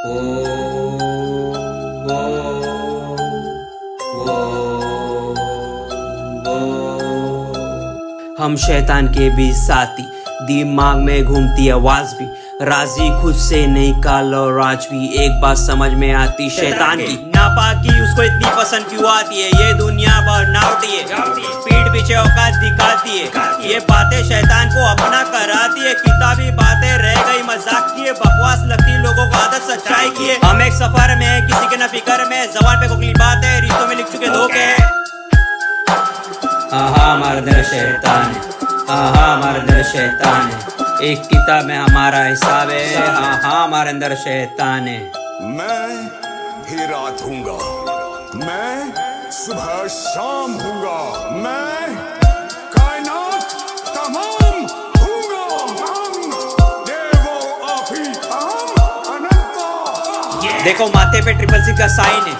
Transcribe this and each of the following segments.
हम शैतान के भी साथी दिमाग में घूमती आवाज़ भी। राज़ी खुद से निकालो राज भी। एक बात समझ में आती शैतान की। नापाकी उसको इतनी पसंद क्यों आती है? ये दुनिया बनावटी है। पीठ पीछे औकात दिखाती है। ये बातें शैतान को अपना कराती है। किताबी बातें एक सफ़र में, किसी के न फिकर में। जबान पे कोकली बात है रिश्तों में लिख चुके धोखे। आहा, हमारा दिल शैतान आहा, हमारा दिल शैतान एक किताब में हमारा हिसाब है। आहा, हमारे अंदर शैतान है। मैं भी रात हूँगा मैं सुबह शाम हूँगा देखो माथे पे ट्रिपल सी का साइन है।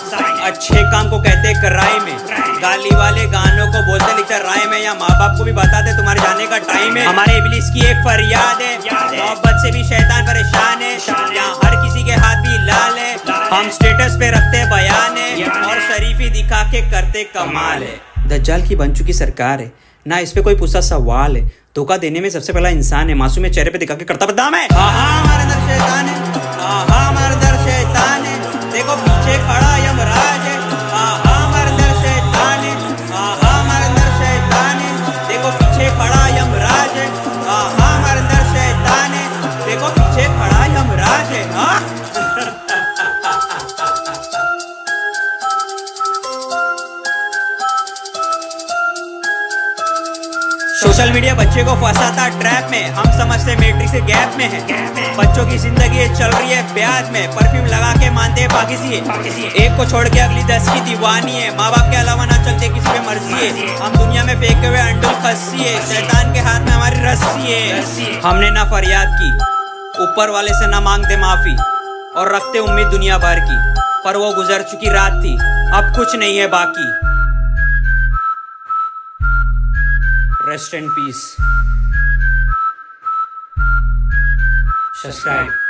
अच्छे काम को कहते कराए में। गाली वाले गानों को बोलते लिखते राय में। या माँ बाप को भी बताते तुम्हारे जाने का टाइम है। हमारे इबलिस की एक फरियाद है। मोहब्बत से भी शैतान परेशान है। यहाँ हर किसी के हाथ भी लाल है। हम स्टेटस पे रखते बयान है। और शरीफी दिखा के करते कमाल है। दज्जाल की बन चुकी सरकार है। ना इस पे कोई पूछा सवाल है। धोखा देने में सबसे पहला इंसान है। मासूम चेहरे पे दिखा के करता बदनाम है। आहा हमारे अंदर शैतान है। पीछे खड़ा यमराज है हाँ सोशल मीडिया बच्चे को फंसाता ट्रैप में। हम समझते मैट्रिक्स के गैप में है। बच्चों की ज़िंदगी चल रही है ब्याज में। परफ्यूम लगा के मानते हैं पाकिसी है। एक को छोड़ के अगली दस की दीवानी है। माँ बाप के अलावा ना चलते किसी पे मर्ज़ी है। हम दुनिया में फेंके हुए अंडुल खस्सी है। शैतान के हाथ में हमारी रस्सी है। हमने ना फरियाद की। ऊपर वाले से ना मांगते माफ़ी और रखते उम्मीद दुनिया भर की। पर वो गुजर चुकी रात थी, अब कुछ नहीं है बाकी। Rest and peace Subscribe.